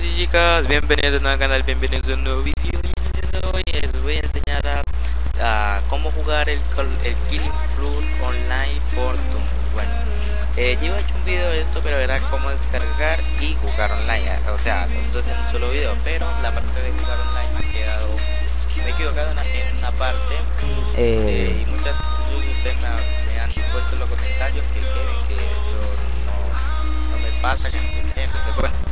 chicas, bienvenidos a nuevo canal, bienvenidos a un nuevo vídeo Hoy les voy a enseñar a, cómo jugar el, el Killing Floor online por Doom Bueno, eh, yo he hecho un video de esto, pero verá cómo descargar y jugar online. O sea, los en un solo video, pero la parte de jugar online me ha quedado Me he equivocado en una, parte. Eh, Y muchas de ustedes me, han puesto en los comentarios que quieren que yo no, no me pasa, que no entonces bueno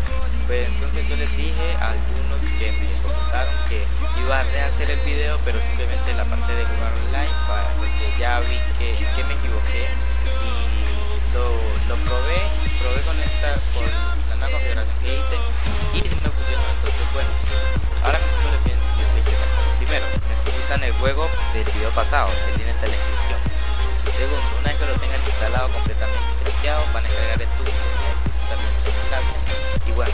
pues entonces yo les dije a algunos que me comentaron que iba a rehacer el video pero simplemente la parte de jugar online para, porque ya vi que, que me equivoqué y lo, lo, probé probé con esta con la configuración que hice y me funcionó entonces bueno ahora mismo les pienso primero necesitan el juego del video pasado está en la descripción. Segundo una vez que lo tengan instalado completamente van a cargar el tubo y bueno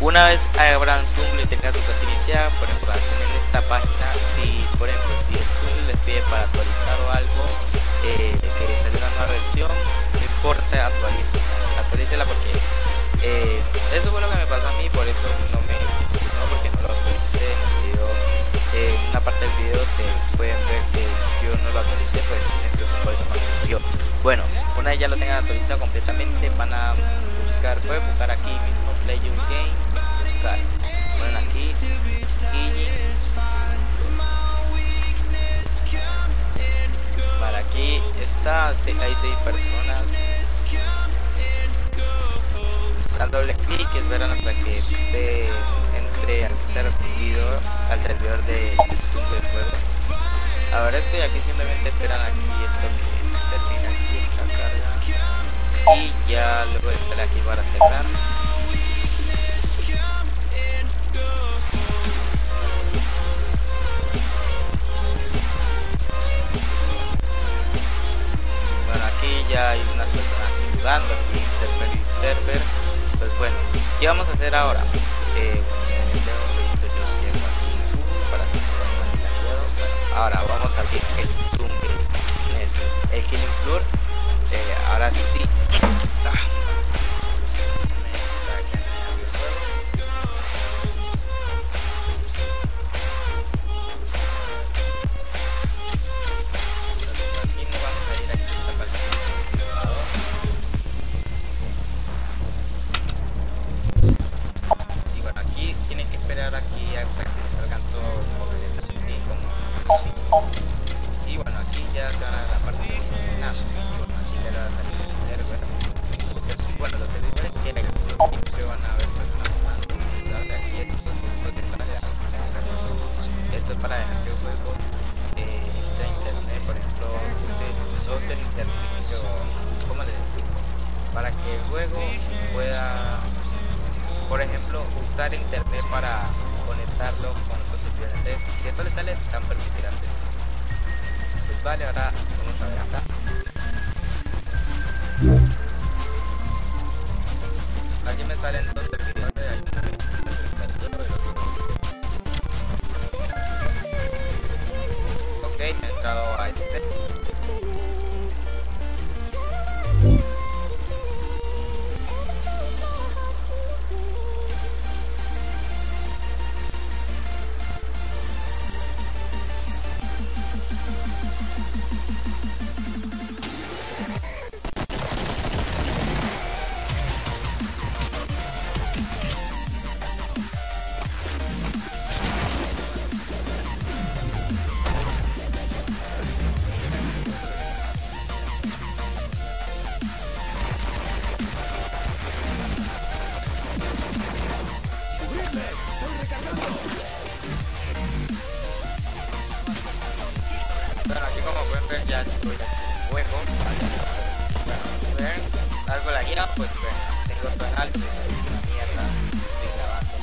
una vez abran Zoom y tengan su cuenta iniciada, por ejemplo, en esta página, si por ejemplo, si el Zoom les pide para actualizar o algo, eh, que salió una nueva versión, no importa, actualice, actualícela porque eh, eso fue lo que me pasó a mí, por eso no me no porque no lo actualicé en el video, en una parte del video se pueden ver que yo no lo actualicé, pues entonces por eso Bueno, una vez ya lo tengan actualizado completamente, van a buscar, buscar aquí mismo Play Your Game ponen aquí para aquí está hay seis personas. Al doble clic esperan hasta que esté entre al servidor al servidor de YouTube del juego. Ahora estoy aquí simplemente esperan aquí esto que termina aquí esta carga y ya luego estaré aquí para cerrar ya hay unas personas jugando aquí en server pues bueno ¿qué vamos a hacer ahora? Eh, luego pueda, por ejemplo, usar internet para conectarlo con otros servidores. Si esto le sale, tan permitirán Pues vale, ahora vamos a ver acá. Hueco. Bueno, si algo la guía, pues tengo alto, una mierda, estoy grabando.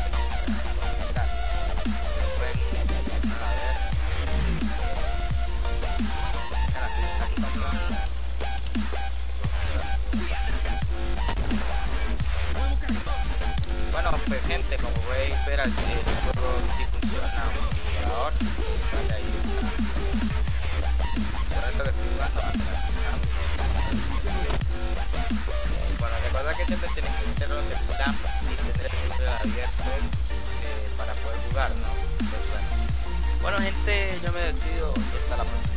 Bueno, pues gente, como podéis ver, el juego sí funciona Bueno, recuerda que siempre tienes que meterlo LAMP y tener el servidor abierto eh, para poder jugar, ¿no? Bueno. gente, yo me despido y hasta la próxima.